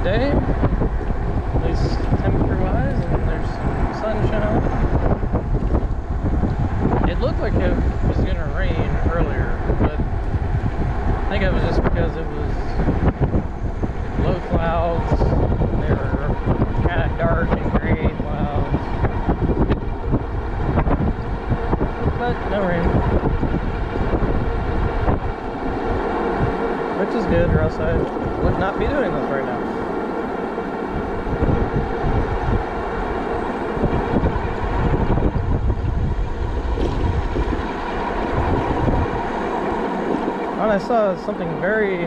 too bad of a day. At least temperature-wise, and there's some sunshine. It looked like it was gonna rain earlier, but I think it was just because it was low clouds. They were kind of dark and gray clouds, but no rain. Which is good, or else I would not be doing this right now. And I saw something very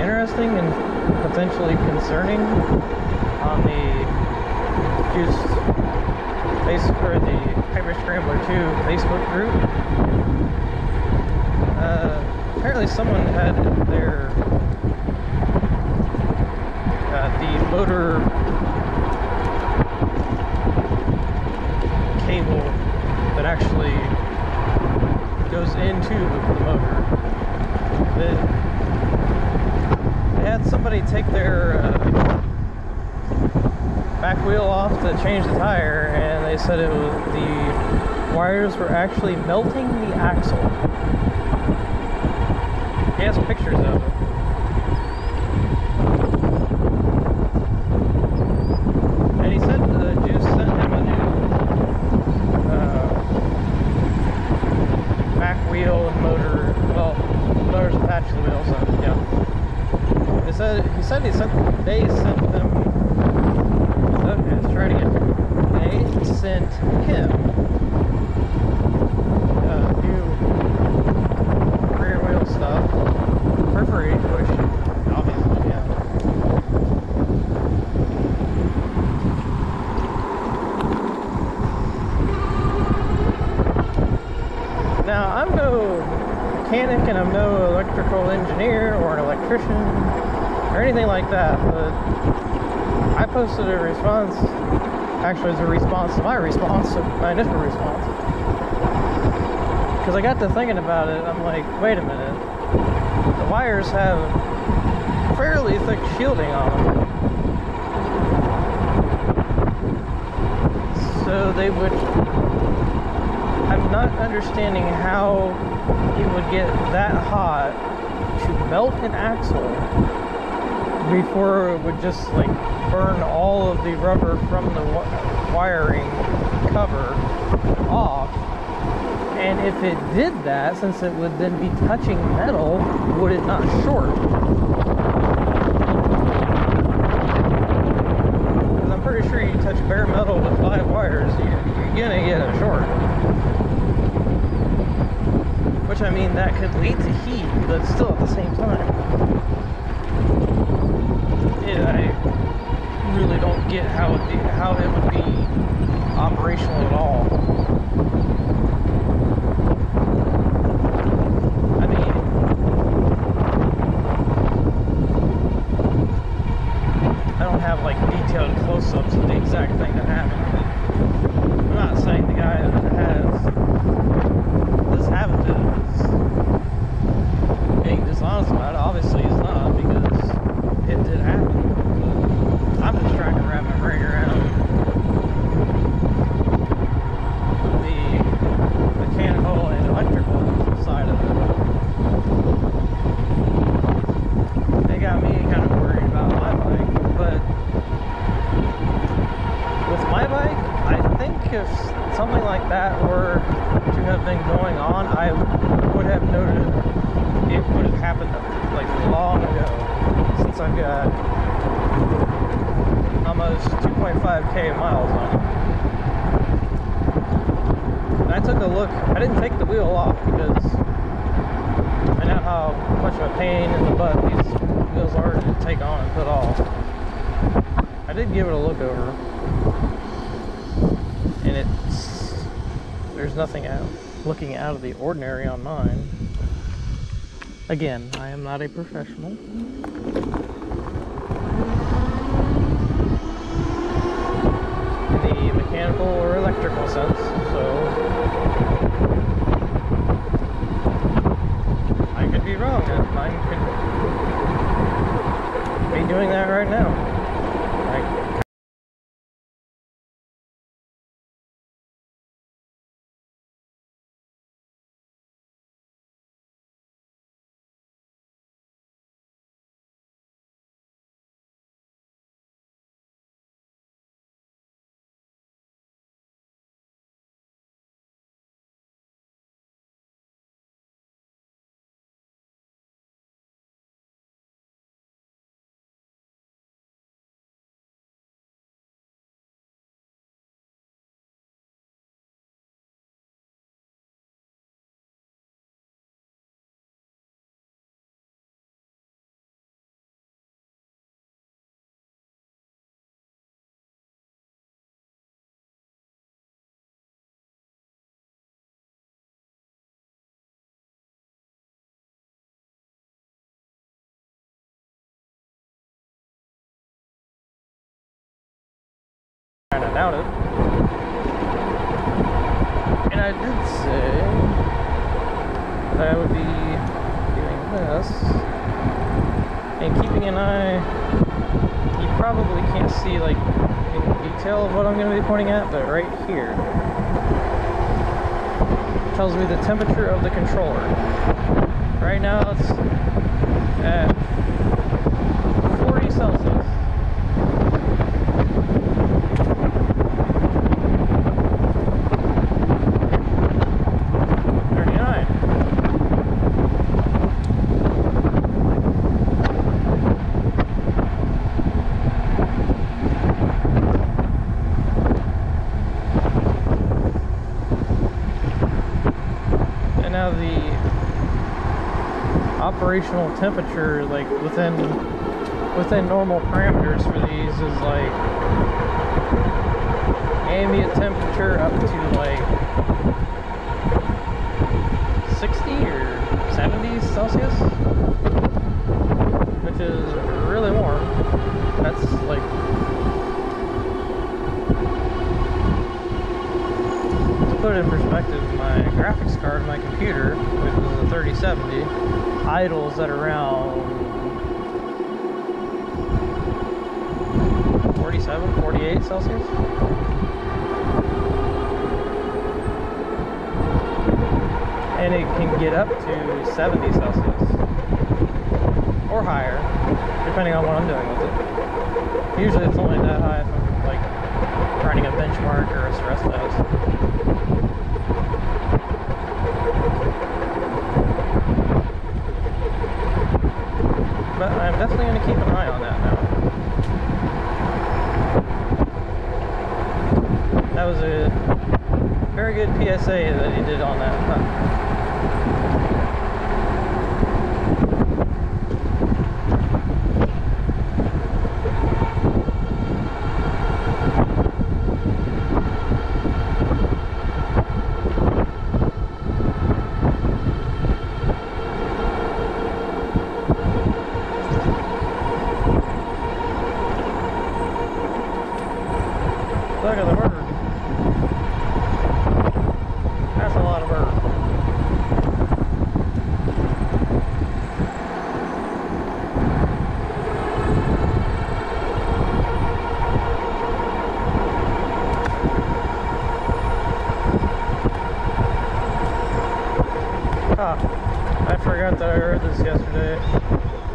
interesting and potentially concerning on the Juice Facebook or the Hyperscrambler 2 Facebook group. Uh, apparently, someone had their uh, the motor cable that actually goes into the motor. They, they had somebody take their uh, back wheel off to change the tire, and they said it was the wires were actually melting the axle. He has pictures of it. And he said the juice sent him a new uh, back wheel and motor. Well, motor's attached to the wheel, so yeah. He said he said he sent they sent them. Okay, let's try it again. They sent him new rear wheel stuff for free, which obviously yeah. Now, I'm no mechanic and I'm no electrical engineer or an electrician anything like that, but I posted a response, actually, as a response to my response, my initial response. Because I got to thinking about it, I'm like, wait a minute. The wires have fairly thick shielding on them. So they would I'm not understanding how it would get that hot to melt an axle before it would just like burn all of the rubber from the wiring cover off. And if it did that, since it would then be touching metal, would it not short? Because I'm pretty sure you touch bare metal with five wires, you're gonna get a short. Which I mean, that could lead to heat, but still at the same time. Yeah, I really don't get how it, how it would be operational at all. I mean, I don't have like detailed close-ups of the exact thing that happened. But I'm not saying the guy that has this happened to is being dishonest about it. Obviously, he's not because it did happen. But I'm just trying to wrap my brain around the mechanical and electrical side of it. They got me kind of worried about my bike, but with my bike, I think if something like that were to have been going on, I would have noted it would have happened like long ago, since I've got almost 2.5k miles on it. And I took a look. I didn't take the wheel off because I know how much of a pain in the butt these wheels are to take on and put off. I did give it a look over, and it's there's nothing out looking out of the ordinary on mine. Again, I am not a professional. In the mechanical or electrical sense, so I could be wrong. and Mine could be doing that right now. Kind of doubt it. And I did say that I would be doing this and keeping an eye. You probably can't see like in detail what I'm going to be pointing at, but right here tells me the temperature of the controller. Right now it's at 40 Celsius. Thirty-nine. And now the operational temperature, like within within normal parameters for these, is like ambient temperature up to like 60 or 70 Celsius, which is really warm. That's like to put it in perspective, my graphics card, my computer, which is a 3070, idles at around 47, 48 Celsius. and it can get up to 70 Celsius or higher, depending on what I'm doing with it. Usually it's only that high if I'm like running a benchmark or a stress test. But I'm definitely going to keep an eye on that now. That was a very good PSA that he did on that. Huh. Look at the bird. That's a lot of bird. Ah, I forgot that I heard this yesterday,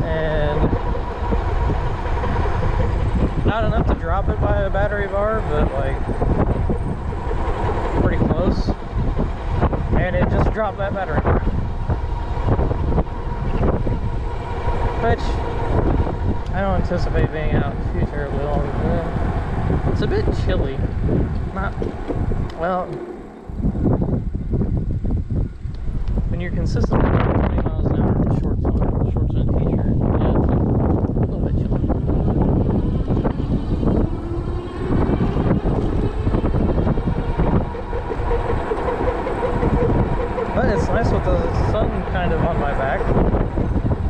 and not enough to drop it by a battery bar, but like pretty close. And it just dropped that battery bar. Which I don't anticipate being out too terribly long. Uh, It's a bit chilly. Not well. When you're consistently going 20 miles an hour in shorts on, shorts and a t-shirt, yeah, it's a little bit chilly. But it's nice with the sun kind of on my back.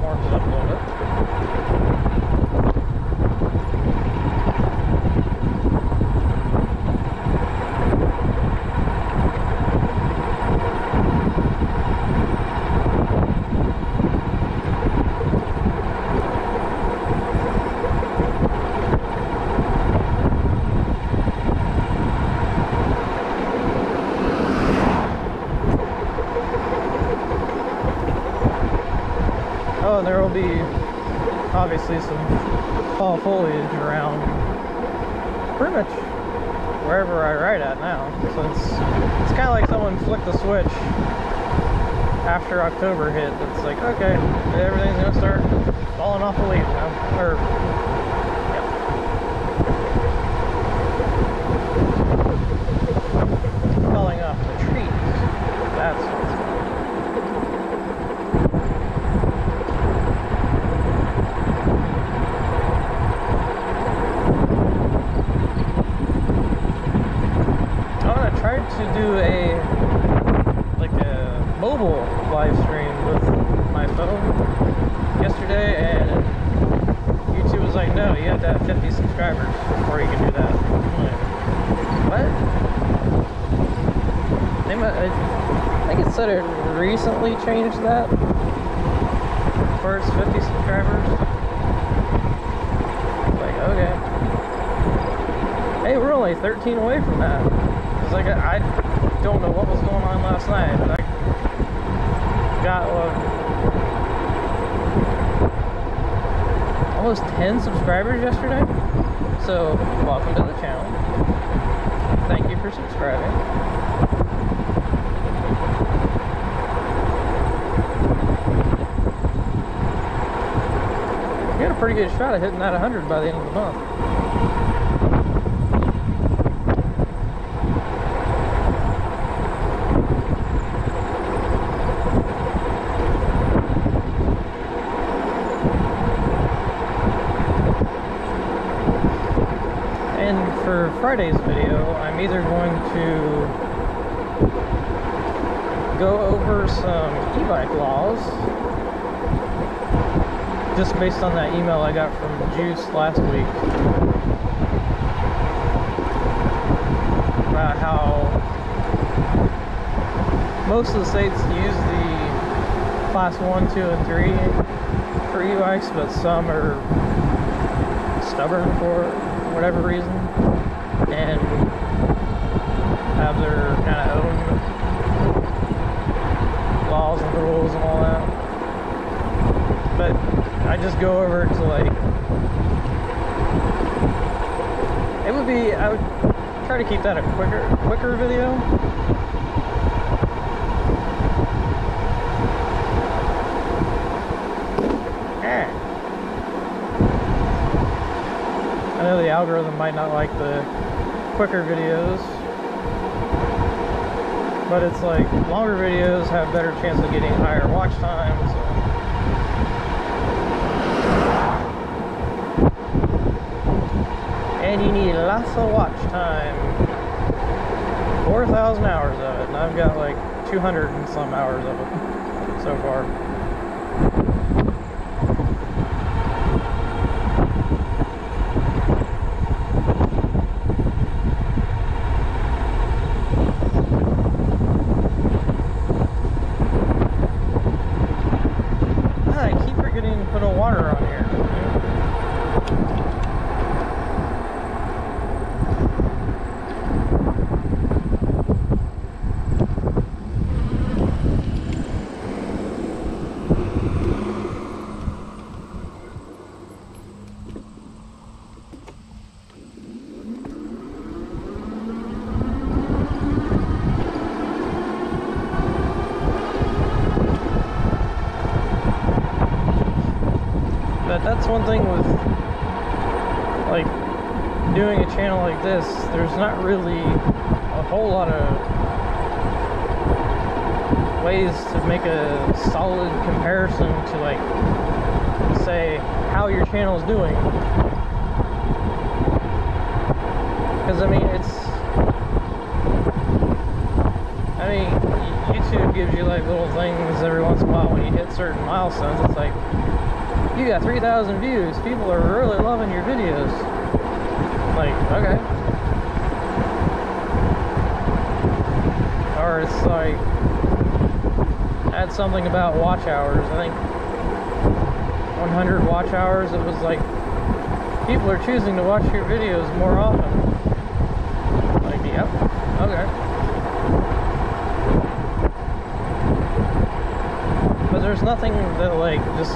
Warms it up a little bit. Oh, and there will be obviously some fall foliage around pretty much wherever I ride at now. So it's it's kind of like someone flicked the switch after October hit. It's like okay, everything's gonna start falling or yeah. falling off the trees. That's what's I want to try to do a like a mobile live stream with my phone yesterday, and YouTube was like, "No, you have to have 50 subscribers before you can do that." I'm like, what? They might, I think it said it recently changed that for its 50 subscribers. Like, okay. Hey, we're only 13 away from that. It's like I, don't know what was going on last night, but I got almost 10 subscribers yesterday. So welcome to the channel. Thank you for subscribing. Pretty good shot at hitting that 100 by the end of the month. And for Friday's video, I'm either going to go over some e-bike laws, just based on that email I got from Juice last week about how most of the states use the class 1, 2, and 3 for e-bikes, but some are stubborn for whatever reason and have their kind of own laws and rules and all that. But I just go over to like it would be I would try to keep that a quicker quicker video. Ah. I know the algorithm might not like the quicker videos, but it's like longer videos have better chance of getting higher watch times. And you need lots of watch time. 4,000 hours of it, and I've got like 200 and some hours of it so far. Ah, I keep forgetting to put a water on here. But one thing with like doing a channel like this, there's not really a whole lot of ways to make a solid comparison to like say how your channel is doing. Because I mean it's I mean YouTube gives you like little things every once in a while when you hit certain milestones. It's like you got 3,000 views. People are really loving your videos. Like, okay. Or it's like, add something about watch hours. I think 100 watch hours. It was like, people are choosing to watch your videos more often. Like, yep, okay. But there's nothing that like just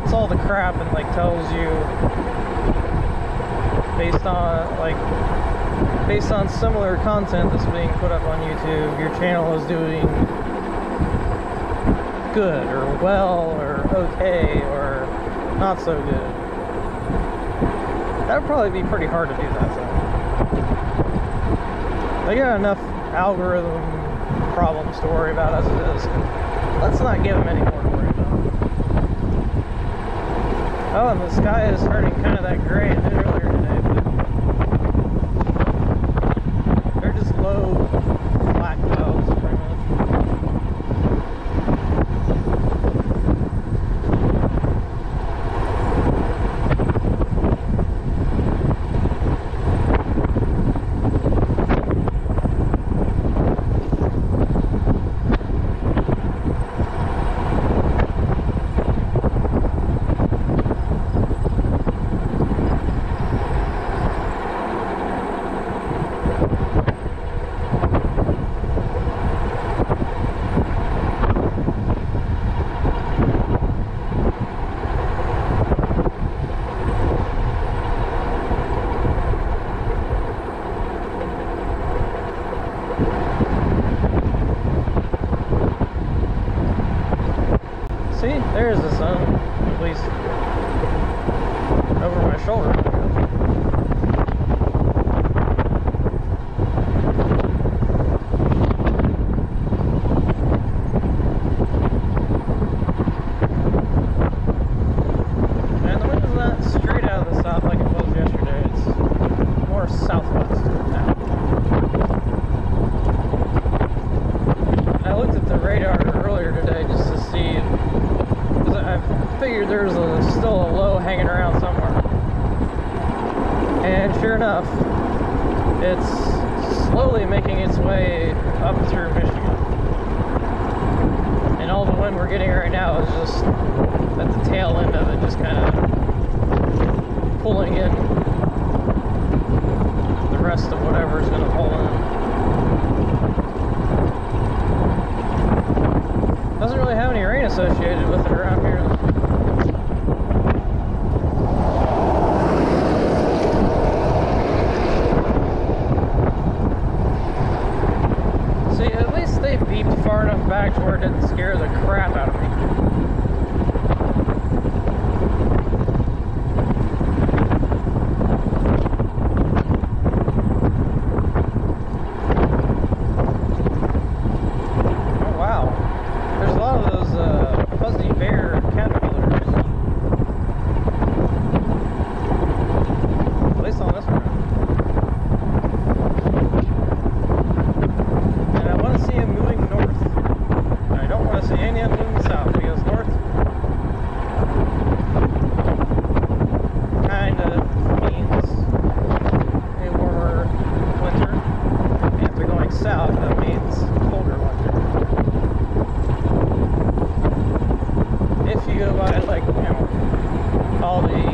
cuts all the crap and like tells you based on like based on similar content that's being put up on YouTube, your channel is doing good or well or okay or not so good. That would probably be pretty hard to do that though. They got enough algorithm problems to worry about as it is. Let's not give them any more to worry about. Oh, and the sky is starting kind of that gray it did earlier today, but they're just low black clouds pretty much. See, there's the sun, at least over my shoulder. And the wind is not straight out of the south like it was yesterday. It's more southwest now. I looked at the radar earlier today just to see, because I figured there's a, still a low hanging around somewhere. And sure enough, it's slowly making its way up through Michigan. And all the wind we're getting right now is just at the tail end of it, just kind of pulling in the rest of whatever's going to pull in. Doesn't really have any rain associated with it around here. See, at least they beeped far enough back to didn't scare the crap out of me. Oh wow. There's a lot of those uh, fuzzy bear caterpillars. At least on this one. And I want to see him moving north. And I don't want to see any of them moving south because north kind of means a warmer winter. And if they're going south, that means colder winter. If you go by like, you know, all the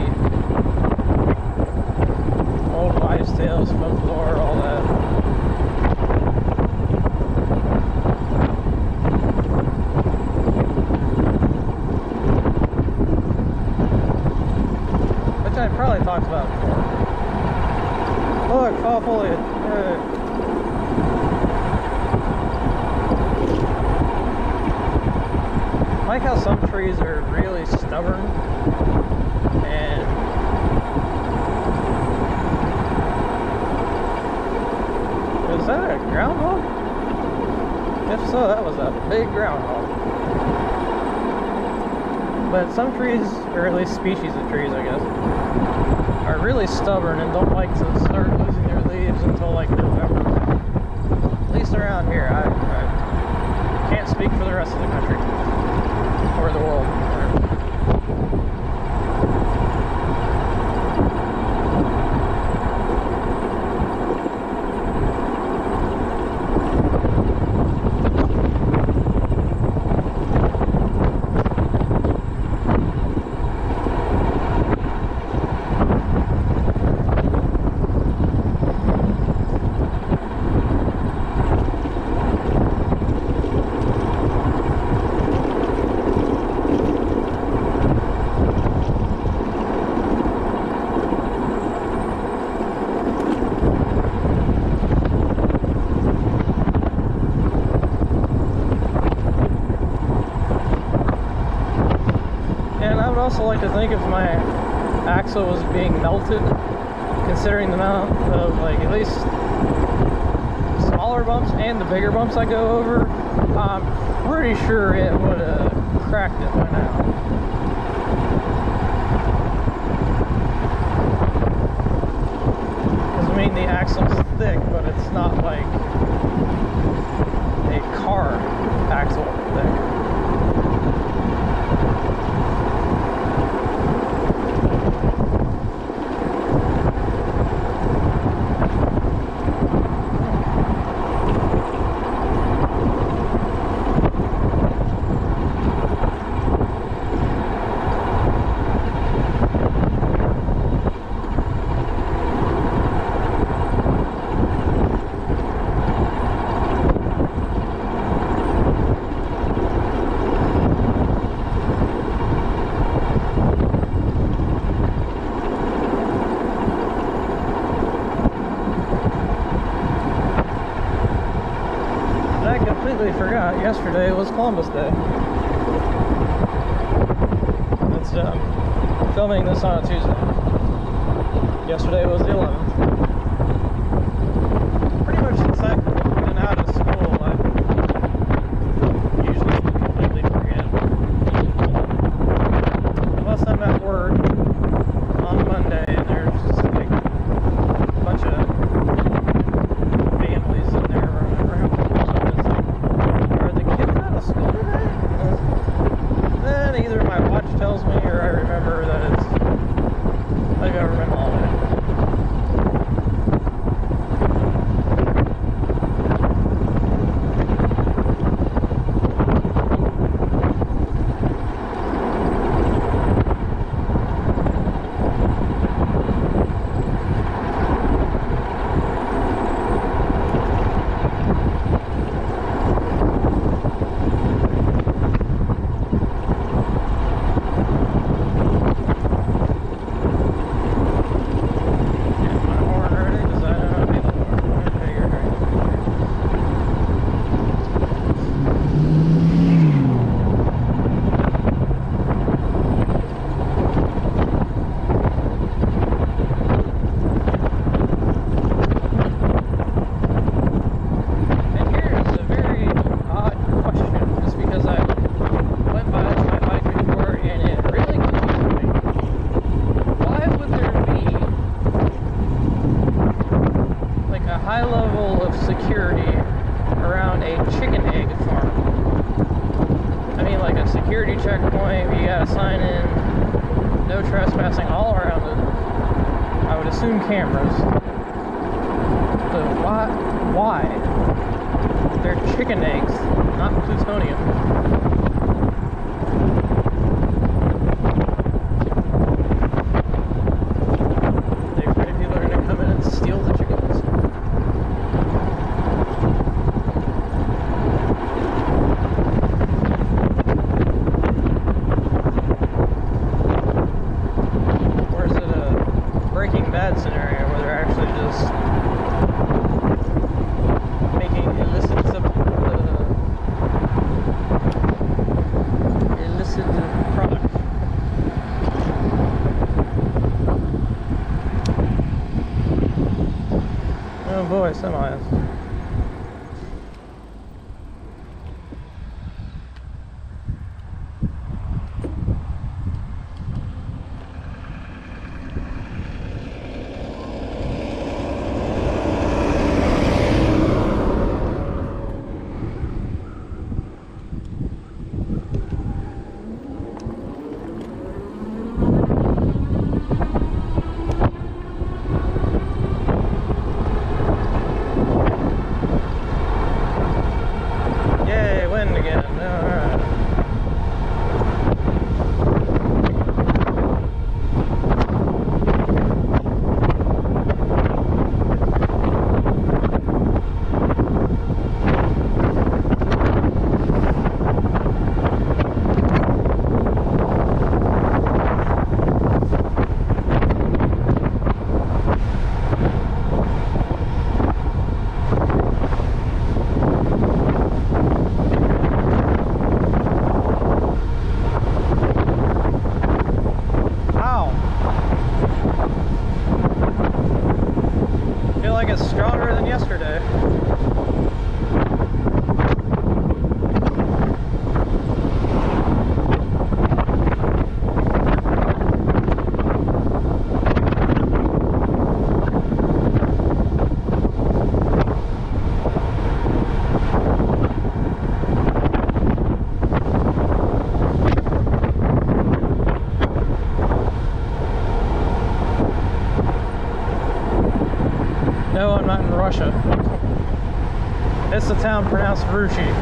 old wives' tales, folklore, all that. Which About. Look, fall foliage. Yay. I like how some trees are really stubborn and is that a groundhog? If so, that was a big groundhog. But some trees, or at least species of trees, I guess, are really stubborn and don't like to start losing their leaves until like November. At least around here, I, I can't speak for the rest of the country or the world. also like to think if my axle was being melted, considering the amount of like at least smaller bumps and the bigger bumps I go over, I'm pretty sure it would have cracked it by now. I mean, the axle's thick, but it's not like yesterday was Columbus Day. It's um, filming this on a Tuesday. Yesterday was I've ever read all of it. semi is. Masarushi.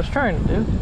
was trying to do.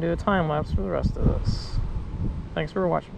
going to do a time lapse for the rest of this. Thanks for watching.